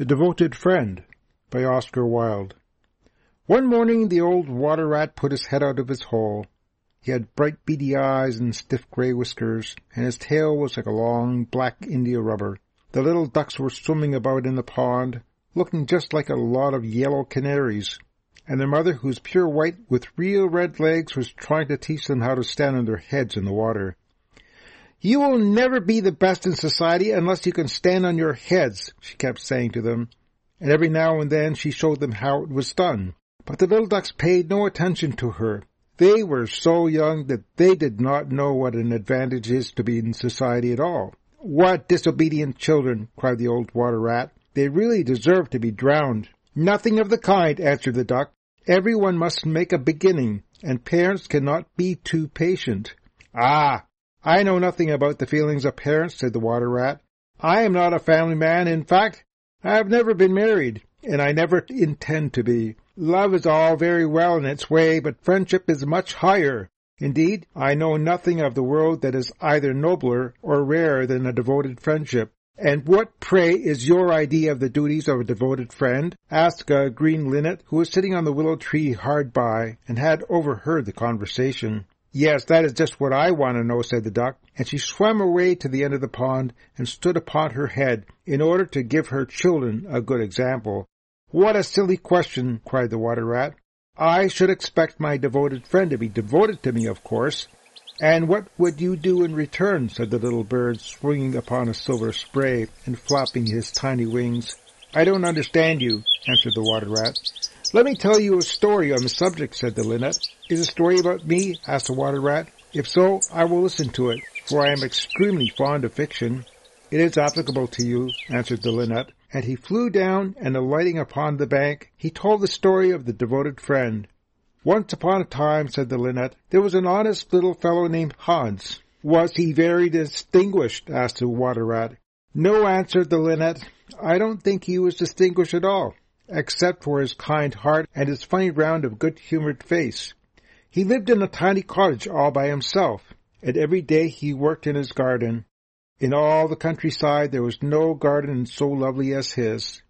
The Devoted Friend by Oscar Wilde. One morning the old water rat put his head out of his hole. He had bright beady eyes and stiff grey whiskers, and his tail was like a long black india rubber. The little ducks were swimming about in the pond, looking just like a lot of yellow canaries, and their mother, who was pure white with real red legs, was trying to teach them how to stand on their heads in the water. You will never be the best in society unless you can stand on your heads, she kept saying to them, and every now and then she showed them how it was done. But the little ducks paid no attention to her. They were so young that they did not know what an advantage is to be in society at all. What disobedient children, cried the old water rat. They really deserve to be drowned. Nothing of the kind, answered the duck. Everyone must make a beginning, and parents cannot be too patient. Ah, I know nothing about the feelings of parents, said the water rat. I am not a family man. In fact, I have never been married, and I never intend to be. Love is all very well in its way, but friendship is much higher. Indeed, I know nothing of the world that is either nobler or rarer than a devoted friendship. And what, pray, is your idea of the duties of a devoted friend? asked a green linnet, who was sitting on the willow tree hard by, and had overheard the conversation. Yes, that is just what I want to know, said the duck, and she swam away to the end of the pond and stood upon her head in order to give her children a good example. What a silly question, cried the water rat. I should expect my devoted friend to be devoted to me, of course. And what would you do in return? said the little bird, swinging upon a silver spray and flapping his tiny wings. I don't understand you, answered the water rat. Let me tell you a story on the subject, said the linnet. Is a story about me? asked the water rat. If so, I will listen to it, for I am extremely fond of fiction. It is applicable to you, answered the linnet, and he flew down, and alighting upon the bank, he told the story of the devoted friend. Once upon a time, said the linnet, there was an honest little fellow named Hans. Was he very distinguished? asked the water rat. No, answered the linnet. I don't think he was distinguished at all except for his kind heart and his funny round of good-humored face. He lived in a tiny cottage all by himself, and every day he worked in his garden. In all the countryside there was no garden so lovely as his.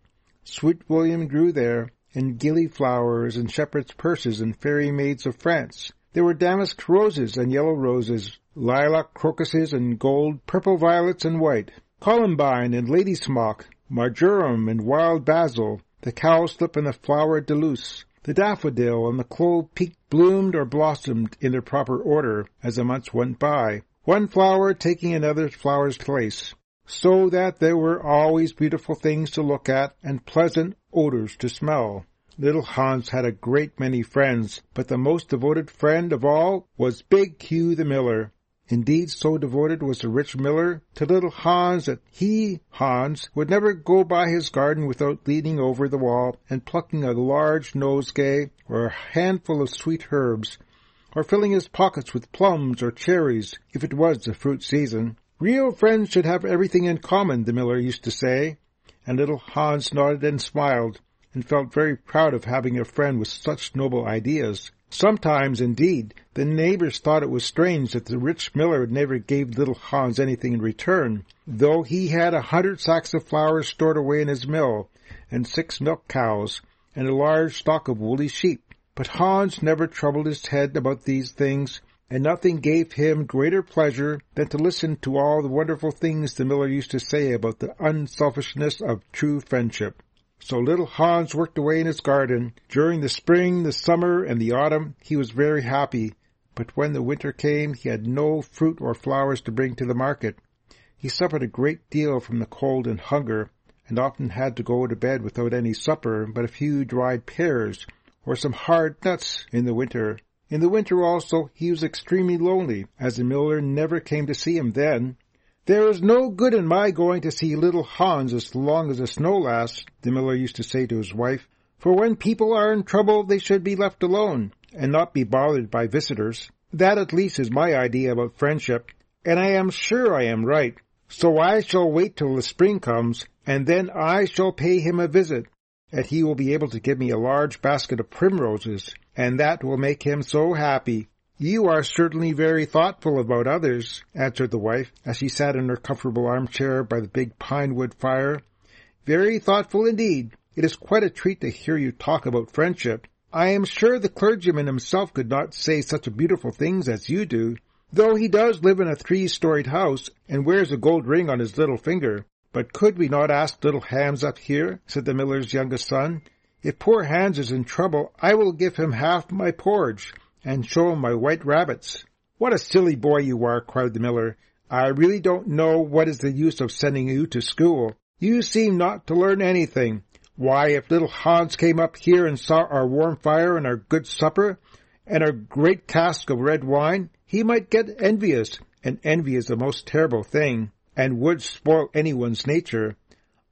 Sweet William grew there, and gilly flowers, and shepherd's purses, and fairy maids of France. There were damask roses and yellow roses, lilac crocuses and gold, purple violets and white, columbine and lady smock, marjoram and wild basil, the cowslip and the flower de luce, the daffodil and the clove pink bloomed or blossomed in their proper order as the months went by, one flower taking another flower's place, so that there were always beautiful things to look at and pleasant odors to smell. Little Hans had a great many friends, but the most devoted friend of all was Big Hugh the miller, Indeed, so devoted was the rich miller to little Hans that he, Hans, would never go by his garden without leaning over the wall and plucking a large nosegay or a handful of sweet herbs, or filling his pockets with plums or cherries, if it was the fruit season. Real friends should have everything in common, the miller used to say, and little Hans nodded and smiled, and felt very proud of having a friend with such noble ideas. Sometimes, indeed, the neighbors thought it was strange that the rich miller never gave little Hans anything in return, though he had a hundred sacks of flour stored away in his mill, and six milk cows, and a large stock of woolly sheep. But Hans never troubled his head about these things, and nothing gave him greater pleasure than to listen to all the wonderful things the miller used to say about the unselfishness of true friendship. So little Hans worked away in his garden. During the spring, the summer, and the autumn, he was very happy. But when the winter came, he had no fruit or flowers to bring to the market. He suffered a great deal from the cold and hunger, and often had to go to bed without any supper but a few dried pears or some hard nuts in the winter. In the winter also he was extremely lonely, as the miller never came to see him then. There is no good in my going to see little Hans as long as the snow lasts, the miller used to say to his wife, for when people are in trouble they should be left alone, and not be bothered by visitors. That at least is my idea about friendship, and I am sure I am right. So I shall wait till the spring comes, and then I shall pay him a visit, and he will be able to give me a large basket of primroses, and that will make him so happy. You are certainly very thoughtful about others, answered the wife, as she sat in her comfortable armchair by the big pine wood fire. Very thoughtful indeed. It is quite a treat to hear you talk about friendship. I am sure the clergyman himself could not say such beautiful things as you do, though he does live in a three-storied house and wears a gold ring on his little finger. But could we not ask little Hans up here? said the miller's youngest son. If poor Hans is in trouble, I will give him half my porridge and show him my white rabbits. What a silly boy you are, cried the miller. I really don't know what is the use of sending you to school. You seem not to learn anything. Why, if little Hans came up here and saw our warm fire and our good supper, and our great cask of red wine, he might get envious, and envy is the most terrible thing, and would spoil anyone's nature.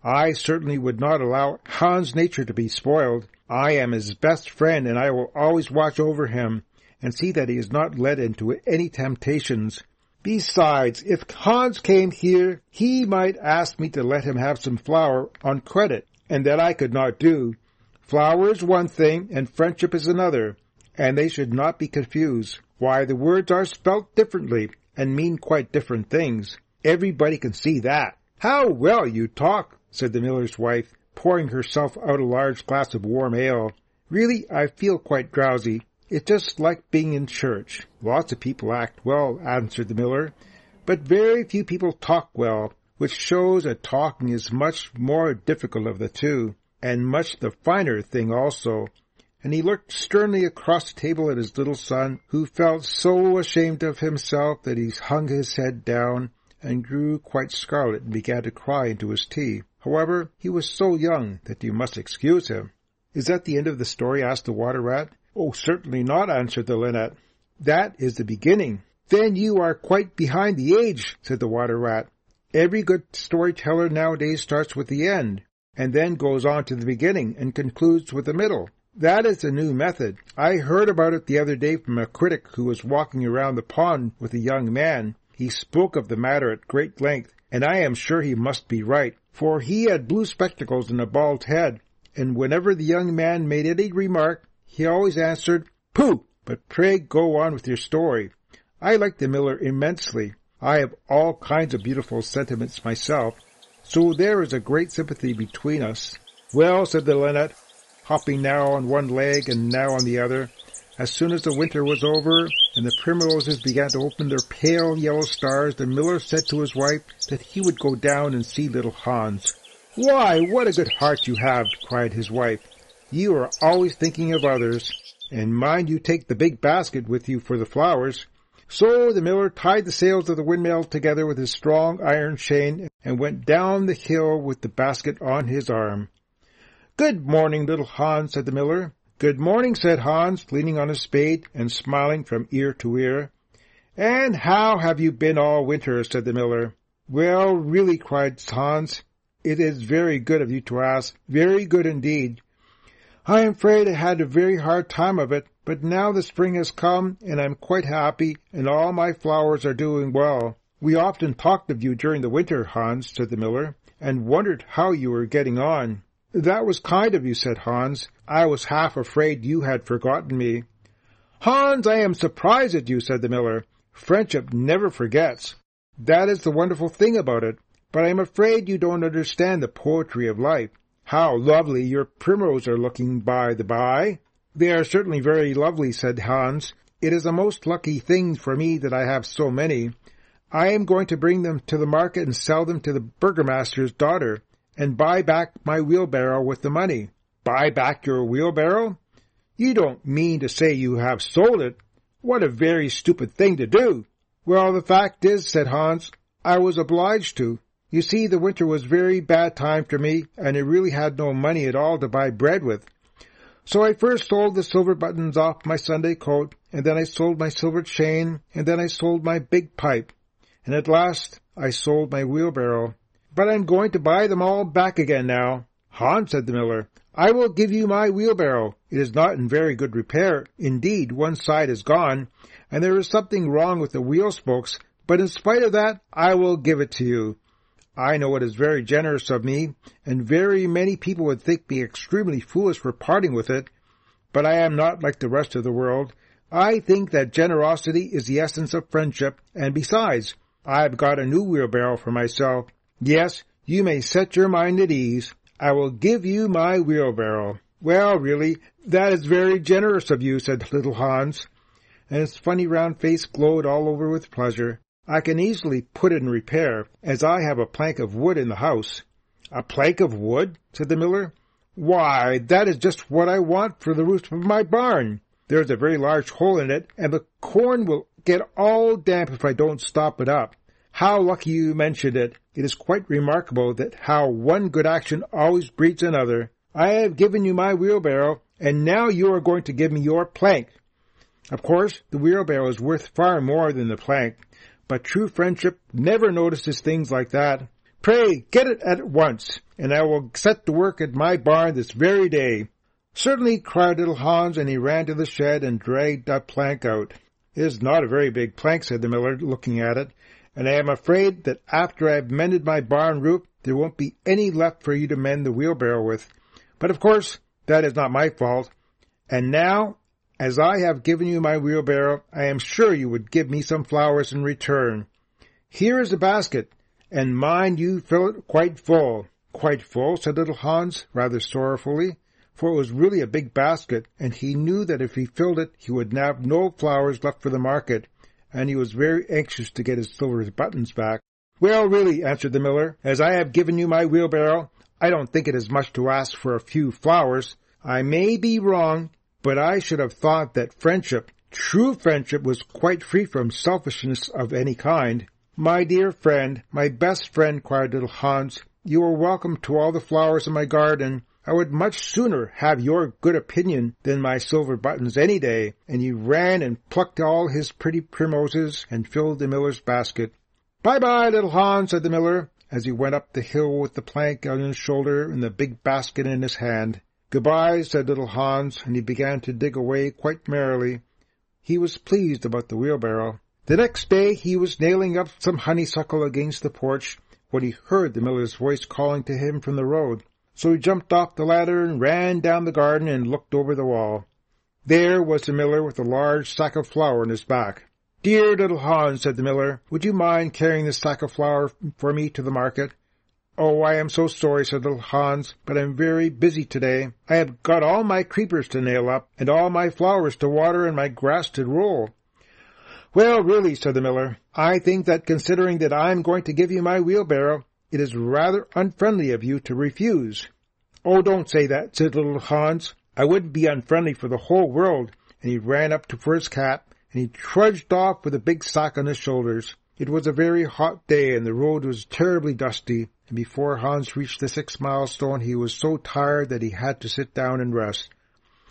I certainly would not allow Hans' nature to be spoiled. I am his best friend, and I will always watch over him, and see that he is not led into any temptations. Besides, if Hans came here, he might ask me to let him have some flour on credit, and that I could not do. Flour is one thing, and friendship is another, and they should not be confused. Why, the words are spelt differently, and mean quite different things. Everybody can see that. How well you talk, said the miller's wife, pouring herself out a large glass of warm ale. Really, I feel quite drowsy. It's just like being in church. Lots of people act well, answered the miller, but very few people talk well which shows that talking is much more difficult of the two, and much the finer thing also. And he looked sternly across the table at his little son, who felt so ashamed of himself that he hung his head down and grew quite scarlet and began to cry into his tea. However, he was so young that you must excuse him. Is that the end of the story? asked the water rat. Oh, certainly not, answered the linnet. That is the beginning. Then you are quite behind the age, said the water rat. Every good storyteller nowadays starts with the end, and then goes on to the beginning and concludes with the middle. That is a new method. I heard about it the other day from a critic who was walking around the pond with a young man. He spoke of the matter at great length, and I am sure he must be right, for he had blue spectacles and a bald head, and whenever the young man made any remark, he always answered, Pooh! But pray go on with your story. I like the miller immensely. I have all kinds of beautiful sentiments myself, so there is a great sympathy between us. Well, said the linnet, hopping now on one leg and now on the other, as soon as the winter was over and the primroses began to open their pale yellow stars, the miller said to his wife that he would go down and see little Hans. Why, what a good heart you have, cried his wife. You are always thinking of others, and mind you take the big basket with you for the flowers. So the miller tied the sails of the windmill together with his strong iron chain and went down the hill with the basket on his arm. Good morning, little Hans, said the miller. Good morning, said Hans, leaning on his spade and smiling from ear to ear. And how have you been all winter? said the miller. Well, really, cried Hans, it is very good of you to ask. Very good indeed. I am afraid I had a very hard time of it, but now the spring has come, and I am quite happy, and all my flowers are doing well. We often talked of you during the winter, Hans, said the miller, and wondered how you were getting on. That was kind of you, said Hans. I was half afraid you had forgotten me. Hans, I am surprised at you, said the miller. Friendship never forgets. That is the wonderful thing about it. But I am afraid you don't understand the poetry of life. How lovely your primroses are looking by the by. They are certainly very lovely, said Hans. It is a most lucky thing for me that I have so many. I am going to bring them to the market and sell them to the burgomaster's daughter, and buy back my wheelbarrow with the money. Buy back your wheelbarrow? You don't mean to say you have sold it? What a very stupid thing to do! Well, the fact is, said Hans, I was obliged to. You see, the winter was very bad time for me, and I really had no money at all to buy bread with. So I first sold the silver buttons off my Sunday coat, and then I sold my silver chain, and then I sold my big pipe, and at last I sold my wheelbarrow. But I'm going to buy them all back again now. Hans, said the miller, I will give you my wheelbarrow. It is not in very good repair. Indeed, one side is gone, and there is something wrong with the wheel spokes, but in spite of that, I will give it to you. I know it is very generous of me, and very many people would think me extremely foolish for parting with it, but I am not like the rest of the world. I think that generosity is the essence of friendship, and besides, I have got a new wheelbarrow for myself. Yes, you may set your mind at ease. I will give you my wheelbarrow. Well, really, that is very generous of you, said little Hans, and his funny round face glowed all over with pleasure. I can easily put it in repair, as I have a plank of wood in the house. A plank of wood? said the miller. Why, that is just what I want for the roof of my barn. There is a very large hole in it, and the corn will get all damp if I don't stop it up. How lucky you mentioned it. It is quite remarkable that how one good action always breeds another. I have given you my wheelbarrow, and now you are going to give me your plank. Of course, the wheelbarrow is worth far more than the plank, but true friendship never notices things like that. Pray, get it at once, and I will set to work at my barn this very day. Certainly, cried little Hans, and he ran to the shed and dragged that plank out. It is not a very big plank, said the miller, looking at it, and I am afraid that after I have mended my barn roof, there won't be any left for you to mend the wheelbarrow with. But of course, that is not my fault. And now, as I have given you my wheelbarrow, I am sure you would give me some flowers in return. Here is a basket, and mind you fill it quite full. Quite full, said little Hans, rather sorrowfully, for it was really a big basket, and he knew that if he filled it, he would have no flowers left for the market, and he was very anxious to get his silver buttons back. Well, really, answered the miller, as I have given you my wheelbarrow, I don't think it is much to ask for a few flowers. I may be wrong, but I should have thought that friendship, true friendship, was quite free from selfishness of any kind. My dear friend, my best friend, cried little Hans, you are welcome to all the flowers in my garden. I would much sooner have your good opinion than my silver buttons any day. And he ran and plucked all his pretty primroses and filled the miller's basket. Bye bye, little Hans, said the miller as he went up the hill with the plank on his shoulder and the big basket in his hand. Goodbye, said little Hans, and he began to dig away quite merrily. He was pleased about the wheelbarrow. The next day he was nailing up some honeysuckle against the porch when he heard the miller's voice calling to him from the road. So he jumped off the ladder and ran down the garden and looked over the wall. There was the miller with a large sack of flour on his back. Dear little Hans, said the miller, would you mind carrying this sack of flour for me to the market? Oh, I am so sorry, said little Hans, but I'm very busy today. I have got all my creepers to nail up, and all my flowers to water, and my grass to roll. Well, really, said the miller, I think that considering that I am going to give you my wheelbarrow, it is rather unfriendly of you to refuse. Oh, don't say that, said little Hans. I wouldn't be unfriendly for the whole world, and he ran up to for his cap, and he trudged off with a big sack on his shoulders. It was a very hot day, and the road was terribly dusty, and before Hans reached the six milestone he was so tired that he had to sit down and rest.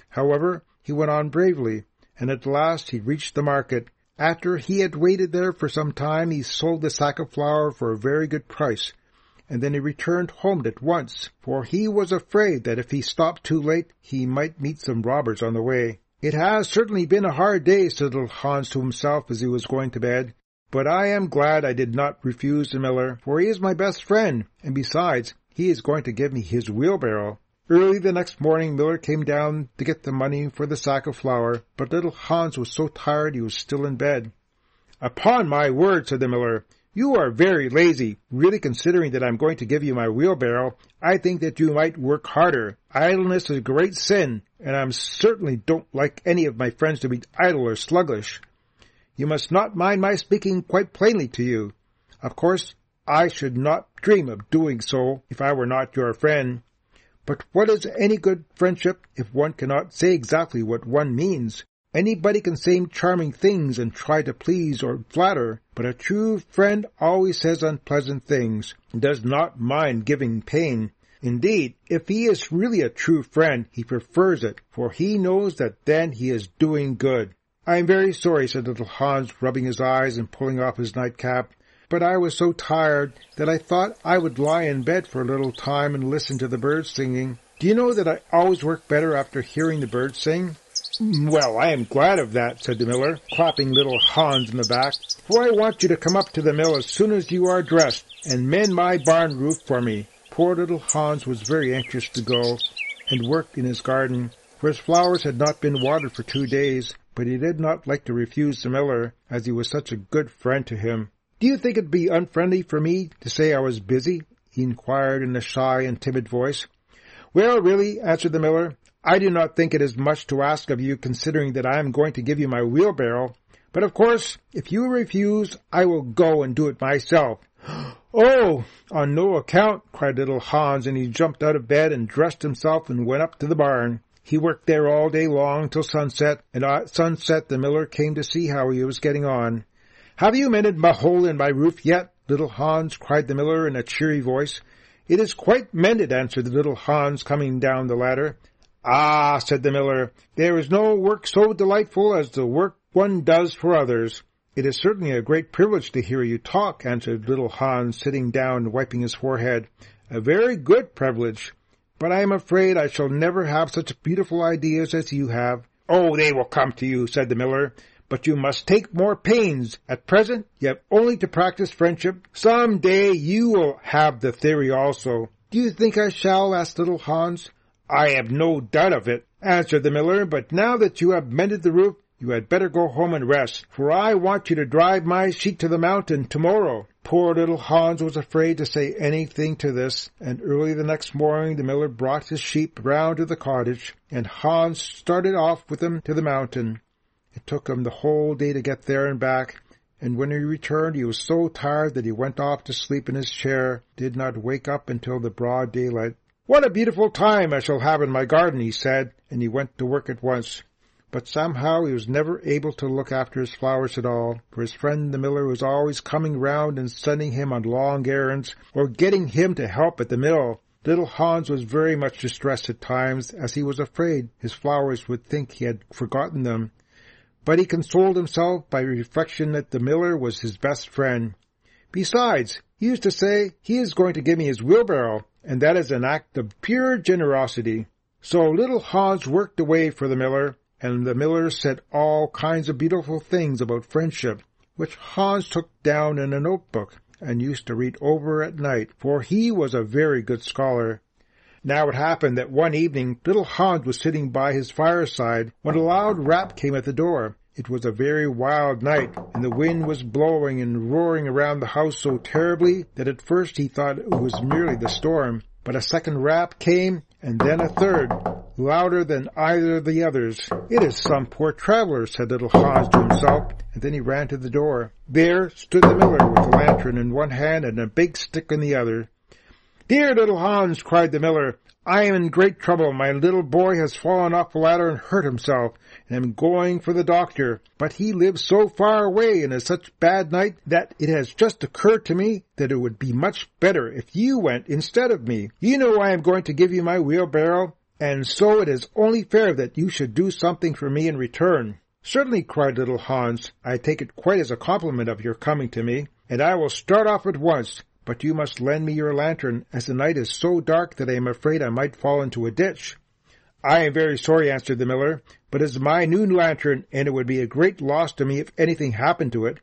However, he went on bravely, and at last he reached the market. After he had waited there for some time, he sold the sack of flour for a very good price, and then he returned home at once, for he was afraid that if he stopped too late, he might meet some robbers on the way. It has certainly been a hard day, said little Hans to himself as he was going to bed. But I am glad I did not refuse the miller, for he is my best friend, and besides, he is going to give me his wheelbarrow. Early the next morning, Miller came down to get the money for the sack of flour, but little Hans was so tired he was still in bed. Upon my word, said the miller, you are very lazy. Really considering that I'm going to give you my wheelbarrow, I think that you might work harder. Idleness is a great sin, and I certainly don't like any of my friends to be idle or sluggish. You must not mind my speaking quite plainly to you. Of course, I should not dream of doing so if I were not your friend. But what is any good friendship if one cannot say exactly what one means? Anybody can say charming things and try to please or flatter, but a true friend always says unpleasant things and does not mind giving pain. Indeed, if he is really a true friend, he prefers it, for he knows that then he is doing good. I am very sorry, said little Hans, rubbing his eyes and pulling off his nightcap, but I was so tired that I thought I would lie in bed for a little time and listen to the birds singing. Do you know that I always work better after hearing the birds sing? Well, I am glad of that, said the miller, clapping little Hans in the back, for I want you to come up to the mill as soon as you are dressed and mend my barn roof for me. Poor little Hans was very anxious to go and work in his garden, for his flowers had not been watered for two days, but he did not like to refuse the miller, as he was such a good friend to him. Do you think it'd be unfriendly for me to say I was busy? he inquired in a shy and timid voice. Well, really, answered the miller, I do not think it is much to ask of you, considering that I am going to give you my wheelbarrow. But of course, if you refuse, I will go and do it myself. oh, on no account, cried little Hans, and he jumped out of bed and dressed himself and went up to the barn. He worked there all day long till sunset, and at sunset the miller came to see how he was getting on. Have you mended my hole in my roof yet, little Hans? cried the miller in a cheery voice. It is quite mended, answered the little Hans, coming down the ladder. Ah, said the miller, there is no work so delightful as the work one does for others. It is certainly a great privilege to hear you talk, answered little Hans, sitting down and wiping his forehead. A very good privilege. But I am afraid I shall never have such beautiful ideas as you have. Oh, they will come to you, said the miller. But you must take more pains. At present, you have only to practice friendship. Some day you will have the theory also. Do you think I shall? asked little Hans. I have no doubt of it, answered the miller, but now that you have mended the roof, you had better go home and rest, for I want you to drive my sheep to the mountain tomorrow. Poor little Hans was afraid to say anything to this, and early the next morning the miller brought his sheep round to the cottage, and Hans started off with them to the mountain. It took him the whole day to get there and back, and when he returned he was so tired that he went off to sleep in his chair, did not wake up until the broad daylight. What a beautiful time I shall have in my garden, he said, and he went to work at once. But somehow he was never able to look after his flowers at all, for his friend the miller was always coming round and sending him on long errands, or getting him to help at the mill. Little Hans was very much distressed at times, as he was afraid his flowers would think he had forgotten them. But he consoled himself by reflection that the miller was his best friend. Besides, he used to say, he is going to give me his wheelbarrow, and that is an act of pure generosity. So little Hans worked away for the miller, and the miller said all kinds of beautiful things about friendship, which Hans took down in a notebook and used to read over at night, for he was a very good scholar. Now it happened that one evening little Hans was sitting by his fireside when a loud rap came at the door. It was a very wild night, and the wind was blowing and roaring around the house so terribly that at first he thought it was merely the storm. But a second rap came, and then a third, louder than either of the others. It is some poor traveler, said little Hans to himself, and then he ran to the door. There stood the miller with a lantern in one hand and a big stick in the other. Dear little Hans, cried the miller, I am in great trouble. My little boy has fallen off the ladder and hurt himself, and am going for the doctor. But he lives so far away and is such a bad night that it has just occurred to me that it would be much better if you went instead of me. You know I am going to give you my wheelbarrow, and so it is only fair that you should do something for me in return. Certainly, cried little Hans. I take it quite as a compliment of your coming to me, and I will start off at once but you must lend me your lantern, as the night is so dark that I am afraid I might fall into a ditch. I am very sorry, answered the miller, but it is my new lantern, and it would be a great loss to me if anything happened to it.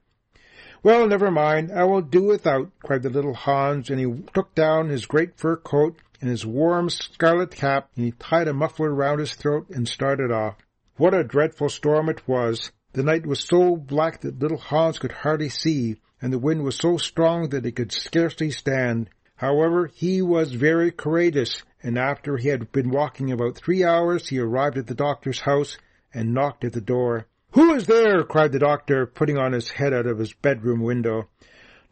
Well, never mind, I will do without, cried the little Hans, and he took down his great fur coat and his warm scarlet cap, and he tied a muffler round his throat and started off. What a dreadful storm it was! The night was so black that little Hans could hardly see, and the wind was so strong that he could scarcely stand. However, he was very courageous, and after he had been walking about three hours, he arrived at the doctor's house and knocked at the door. Who is there? cried the doctor, putting on his head out of his bedroom window.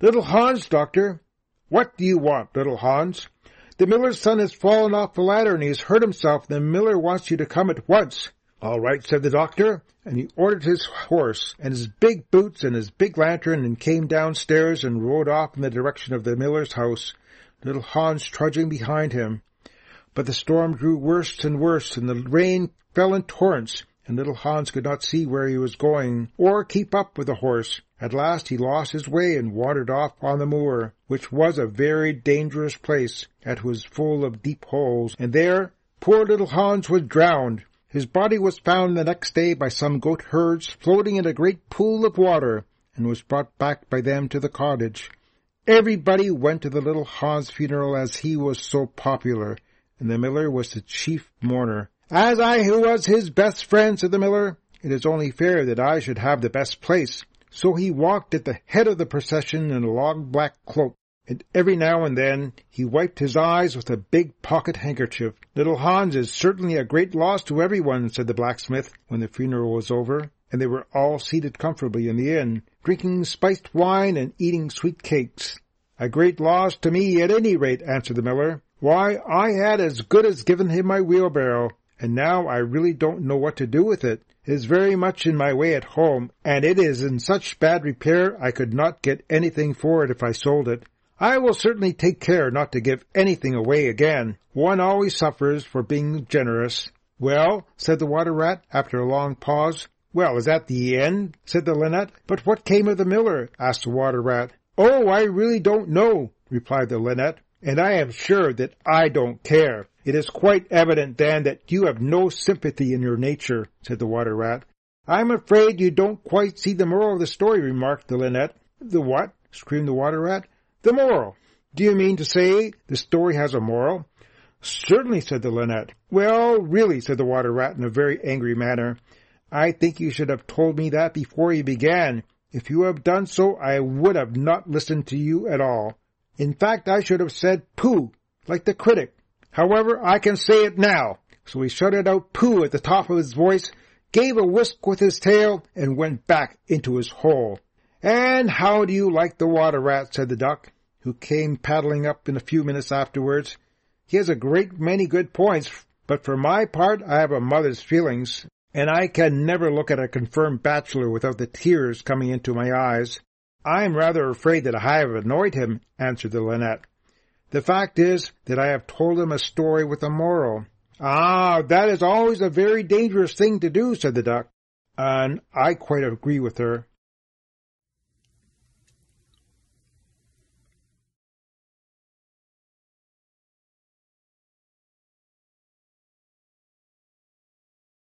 Little Hans, doctor. What do you want, little Hans? The miller's son has fallen off the ladder and he has hurt himself. The miller wants you to come at once. All right, said the doctor, and he ordered his horse and his big boots and his big lantern and came downstairs and rode off in the direction of the miller's house, little Hans trudging behind him. But the storm grew worse and worse, and the rain fell in torrents, and little Hans could not see where he was going, or keep up with the horse. At last he lost his way and wandered off on the moor, which was a very dangerous place, as was full of deep holes, and there poor little Hans was drowned. His body was found the next day by some goat herds floating in a great pool of water, and was brought back by them to the cottage. Everybody went to the little Hans funeral as he was so popular, and the miller was the chief mourner. As I who was his best friend, said the miller, it is only fair that I should have the best place. So he walked at the head of the procession in a long black cloak, and every now and then he wiped his eyes with a big pocket handkerchief. Little Hans is certainly a great loss to everyone, said the blacksmith when the funeral was over, and they were all seated comfortably in the inn, drinking spiced wine and eating sweet cakes. A great loss to me at any rate, answered the miller. Why, I had as good as given him my wheelbarrow, and now I really don't know what to do with it. It is very much in my way at home, and it is in such bad repair I could not get anything for it if I sold it. I will certainly take care not to give anything away again. One always suffers for being generous. Well, said the water rat after a long pause. Well, is that the end? said the linnet. But what came of the miller? asked the water rat. Oh, I really don't know, replied the linnet, and I am sure that I don't care. It is quite evident, then, that you have no sympathy in your nature, said the water rat. I'm afraid you don't quite see the moral of the story, remarked the linnet. The what? screamed the water rat. The moral. Do you mean to say the story has a moral? Certainly, said the linnet. Well, really, said the water rat in a very angry manner. I think you should have told me that before you began. If you had done so, I would have not listened to you at all. In fact, I should have said pooh, like the critic. However, I can say it now. So he shouted out pooh at the top of his voice, gave a whisk with his tail, and went back into his hole. And how do you like the water rat? said the duck, who came paddling up in a few minutes afterwards. He has a great many good points, but for my part I have a mother's feelings, and I can never look at a confirmed bachelor without the tears coming into my eyes. I am rather afraid that I have annoyed him, answered the linnet. The fact is that I have told him a story with a moral. Ah, that is always a very dangerous thing to do, said the duck. And I quite agree with her.